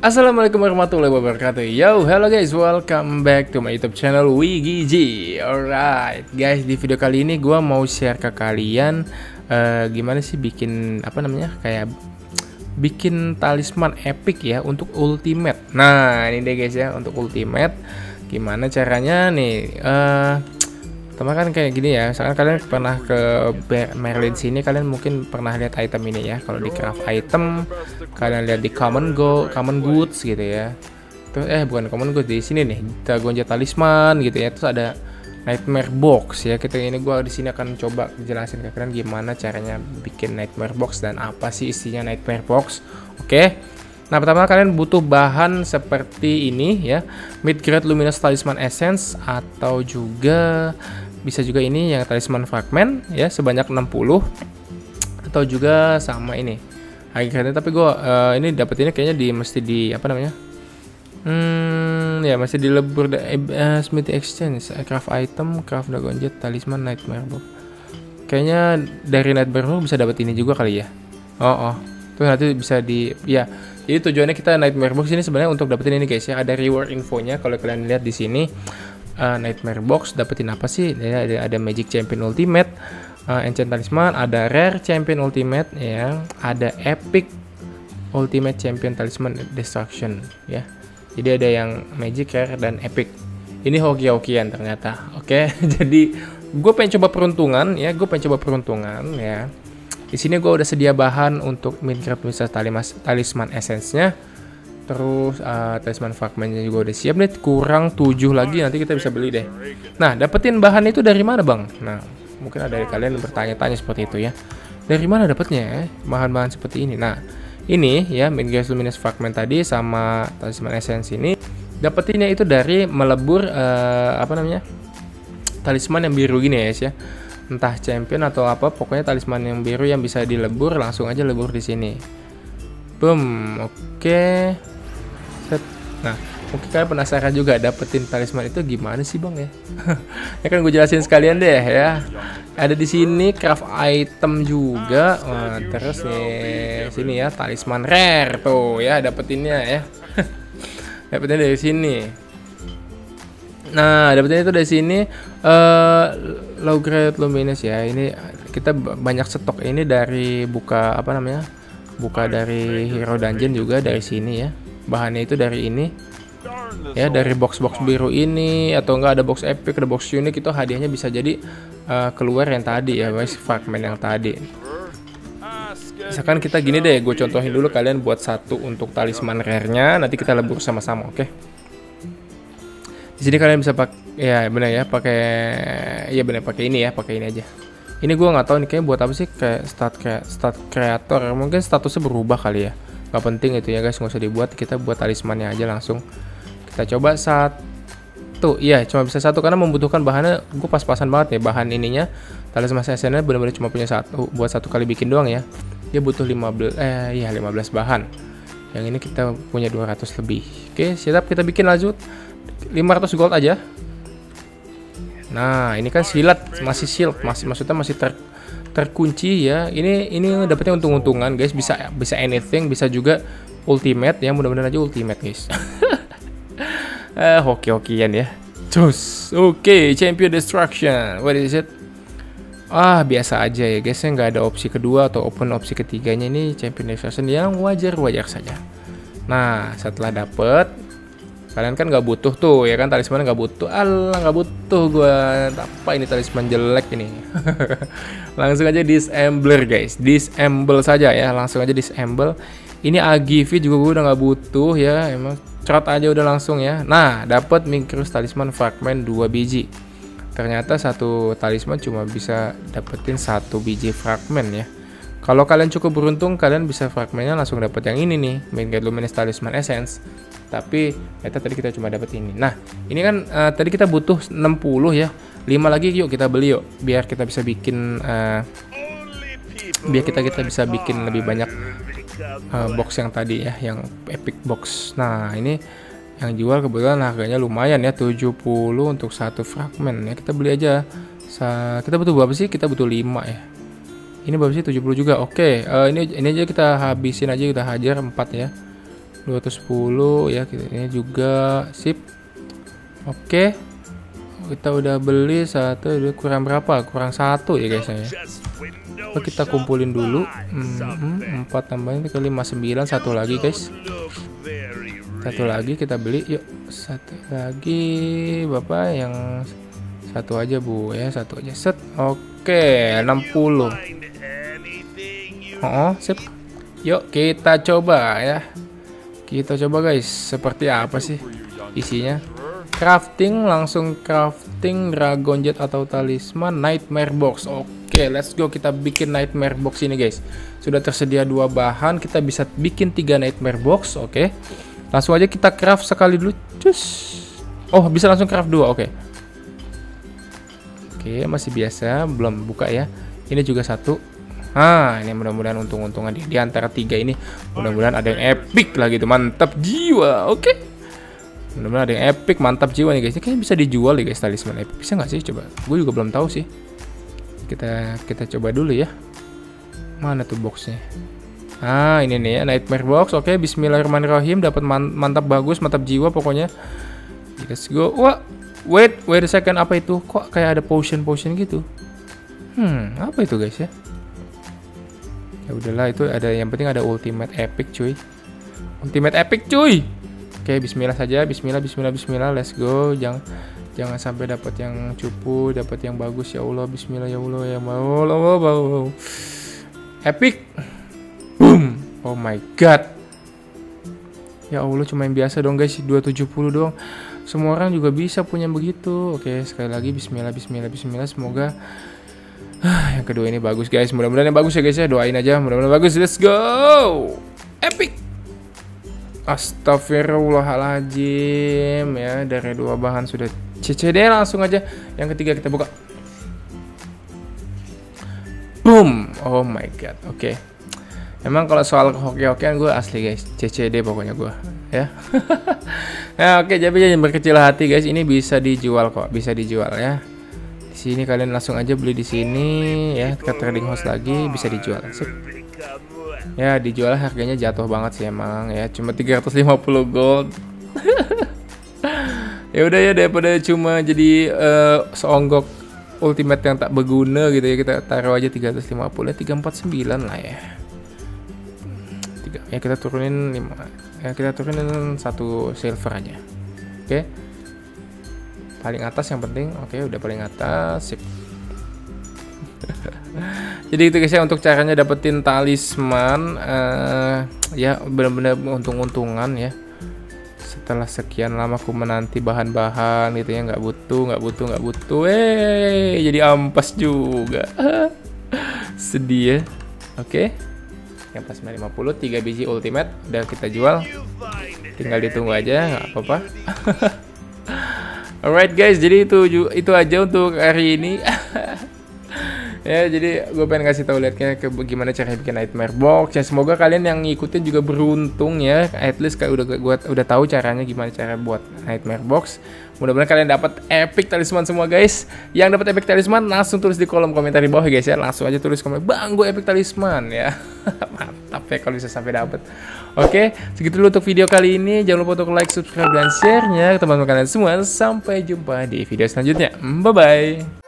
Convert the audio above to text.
Assalamualaikum warahmatullahi wabarakatuh. Yo, hello guys, welcome back to my youtube channel WigiG Alright, guys, di video kali ini gue mau share ke kalian uh, Gimana sih bikin, apa namanya, kayak Bikin talisman epic ya untuk ultimate. Nah, ini deh guys ya, untuk ultimate. Gimana caranya nih? Uh, Pertama kan kayak gini ya, misalkan kalian pernah ke Merlin sini, kalian mungkin pernah lihat item ini ya. Kalau di craft item, kalian lihat di common go, common goods gitu ya. Terus eh bukan common goods di sini nih, gonja talisman gitu ya. Terus ada nightmare box ya. Kita ini gua di sini akan coba jelasin ke kalian gimana caranya bikin nightmare box dan apa sih isinya nightmare box. Oke. Nah, pertama kalian butuh bahan seperti ini ya, mid grade luminous talisman essence atau juga bisa juga ini yang talisman fragment ya sebanyak 60 atau juga sama ini. Akhirnya tapi gue uh, ini dapat ini kayaknya di mesti di apa namanya? Hmm ya masih di lebur uh, Smithy Exchange. Craft item craft dragon jet talisman nightmare book. Kayaknya dari nightmare book bisa dapat ini juga kali ya? Oh oh. Tuh nanti bisa di ya. Jadi tujuannya kita nightmare box ini sebenarnya untuk dapetin ini guys ya. Ada reward infonya kalau kalian lihat di sini uh, Nightmare Box dapetin apa sih? Ya, ada, ada Magic Champion Ultimate, uh, Enchant Talisman, ada Rare Champion Ultimate, ya, ada Epic Ultimate Champion Talisman Destruction, ya. Jadi ada yang Magic, Rare, dan Epic. Ini hoki-hokian ternyata. Oke, jadi gue pengen coba peruntungan, ya. Gue pengen coba peruntungan, ya. Di sini gue udah sedia bahan untuk Minecraft bisa talisman essence-nya terus uh, talisman fragmentnya juga udah siap nih. Kurang 7 lagi nanti kita bisa beli deh. Nah dapetin bahan itu dari mana bang? Nah mungkin ada dari kalian bertanya-tanya seperti itu ya. Dari mana dapetnya bahan-bahan seperti ini. Nah ini ya main gas luminous fragment tadi sama talisman essence ini. Dapetinnya itu dari melebur uh, apa namanya talisman yang biru gini ya guys ya. Entah champion atau apa pokoknya talisman yang biru yang bisa dilebur langsung aja lebur di sini. Boom oke. okay. Nah, mungkin kalian penasaran juga dapetin talisman itu gimana sih bang ya? ya kan gue jelasin sekalian deh ya. Ada di sini craft item juga. Wah, terus nih sini ya talisman rare tuh ya dapetinnya ya. dapetinnya dari sini. Nah, dapetinnya itu dari sini uh, low grade luminous ya. Ini kita banyak stok ini dari buka apa namanya? Buka dari Hero Dungeon juga dari sini ya bahannya itu dari ini. Ya dari box-box biru ini atau enggak ada box epic ada box unik itu hadiahnya bisa jadi uh, keluar yang tadi ya guys fragment yang tadi. Misalkan kita gini deh gue contohin dulu kalian buat satu untuk talisman rare-nya nanti kita lebur sama-sama oke? Okay? di sini kalian bisa pakai ya benar ya pakai ya benar pakai ini ya pakai ini aja. Ini gue nggak tahu nih kayak buat apa sih kayak start kayak start kreator mungkin statusnya berubah kali ya nggak penting itu ya guys. Nggak usah dibuat. Kita buat talismannya aja langsung. Kita coba satu. Iya cuma bisa satu. Karena membutuhkan bahannya gue pas-pasan banget ya bahan ininya talisman SN benar-benar cuma punya satu buat satu kali bikin doang ya. Dia butuh 15 eh iya 15 bahan. Yang ini kita punya 200 lebih. Oke siap. Kita bikin lanjut. 500 gold aja. Nah ini kan silat. Masih shield masih maksudnya masih ter terkunci ya. Ini ini dapetnya untung-untungan guys. Bisa bisa anything bisa juga ultimate ya. Mudah-mudahan aja ultimate guys. Eh hoki-hokian ya. Terus oke okay, champion destruction. What is it? Ah biasa aja ya guys. Ya nggak ada opsi kedua atau open opsi ketiganya. Ini champion destruction yang wajar wajar saja. Nah setelah dapet kalian kan nggak butuh tuh ya kan? Talisman nggak butuh. Allah nggak butuh gue apa ini talisman jelek ini? Langsung aja disable guys. Disable saja ya. Langsung aja disable ini AGV juga gue udah nggak butuh ya. Emang cerot aja udah langsung ya. Nah dapat Minkrus talisman fragment 2 biji. Ternyata satu talisman cuma bisa dapetin satu biji fragment ya kalau kalian cukup beruntung kalian bisa fragmentnya langsung dapat yang ini nih Main Luminous Talisman Essence. Tapi eta tadi kita cuma dapat ini. Nah ini kan uh, tadi kita butuh 60 ya. 5 lagi yuk kita beli yuk biar kita bisa bikin uh, biar kita kita bisa bikin lebih banyak uh, box yang tadi ya yang epic box. Nah ini yang jual kebetulan harganya lumayan ya 70 untuk satu fragment ya kita beli aja. Sa kita butuh berapa sih? Kita butuh 5 ya ini sih 70 juga oke. Okay, uh, ini ini aja kita habisin aja kita hajar 4 ya. 210 ya kita ini juga sip. Oke. Kita udah beli satu udah kurang berapa? Kurang satu ya guys ya. Oh, kita kumpulin dulu. Hmm, 4 tambahin ke 59 satu lagi guys. Satu lagi kita beli yuk. Satu lagi bapak yang satu aja bu ya. Satu aja. Set oke 60 Oh, sip. Yuk kita coba ya. Kita coba guys, seperti apa sih isinya? Crafting langsung crafting dragon jet atau talisman nightmare box. Oke, let's go kita bikin nightmare box ini guys. Sudah tersedia dua bahan, kita bisa bikin tiga nightmare box. Oke. Langsung aja kita craft sekali dulu. Cus. Oh, bisa langsung craft dua. Oke. Oke, masih biasa, belum buka ya. Ini juga satu. Ah, ini mudah-mudahan untung-untungan di, antara tiga ini mudah-mudahan ada yang epic lah gitu. Mantap jiwa. Oke. Okay. Mudah-mudahan ada yang epic, mantap jiwa nih guys. Ini kayaknya bisa dijual nih guys talisman epic. Bisa nggak sih coba? Gue juga belum tahu sih. Kita kita coba dulu ya. Mana tuh boxnya? Ah, ini nih ya nightmare box. Oke, okay, bismillahirrahmanirrahim. Dapat man mantap bagus, mantap jiwa pokoknya. Let's go. Wah, wait, wait a second apa itu? Kok kayak ada potion potion gitu? Hmm, apa itu guys ya? Ya udahlah itu ada yang penting ada ultimate epic cuy. Ultimate epic cuy! Oke bismillah saja bismillah bismillah bismillah let's go. Jangan jangan sampai dapat yang cupu dapat yang bagus ya Allah bismillah ya Allah ya Allah, Allah, Allah. epic! Boom! Oh my god! Ya Allah cuma yang biasa dong guys 270 dong semua orang juga bisa punya begitu. Oke sekali lagi bismillah bismillah bismillah. Semoga yang kedua ini bagus guys. Mudah-mudahan yang bagus ya guys ya. Doain aja. Mudah-mudahan bagus. Let's go. Epic. Astagfirullahaladzim ya dari dua bahan sudah CCD langsung aja yang ketiga kita buka boom oh my god oke okay. emang kalau soal hoki-hokian gue asli guys CCD pokoknya gue ya nah oke okay, jadi jangan berkecil hati guys ini bisa dijual kok bisa dijual ya sini kalian langsung aja beli di sini ya. Ke trading house lagi bisa dijual. Sip. ya dijual harganya jatuh banget sih emang ya. Cuma 350 gold. Ya udah ya daripada cuma jadi uh, seonggok ultimate yang tak berguna gitu ya kita taruh aja 350 ya 349 lah ya. Tiga ya kita turunin 5 ya kita turunin satu silver aja. Oke? okay paling atas yang penting oke okay, udah paling atas sip. Jadi itu guys ya untuk caranya dapetin talisman uh, ya benar-benar untung-untungan ya. Setelah sekian lama aku menanti bahan-bahan gitu ya nggak butuh nggak butuh nggak butuh eh jadi ampas juga. Sedih ya oke. Okay. yang pas 50 3 biji ultimate udah kita jual. Tinggal ditunggu aja nggak apa-apa Alright guys, jadi itu itu aja untuk hari ini. ya, jadi gue pengen kasih tahu liatnya ke gimana cara bikin nightmare box. Ya semoga kalian yang ngikutin juga beruntung ya. At least kayak udah gua udah tahu caranya gimana cara buat nightmare box. Mudah-mudahan kalian dapat epic talisman semua guys. Yang dapat epic talisman langsung tulis di kolom komentar di bawah guys ya. Langsung aja tulis komen, "Bang, gue epic talisman." Ya. Mantap ya kalau bisa sampai dapat. Oke, segitu dulu untuk video kali ini. Jangan lupa untuk like, subscribe, dan share-nya ke teman-teman kalian semua. Sampai jumpa di video selanjutnya. Bye-bye.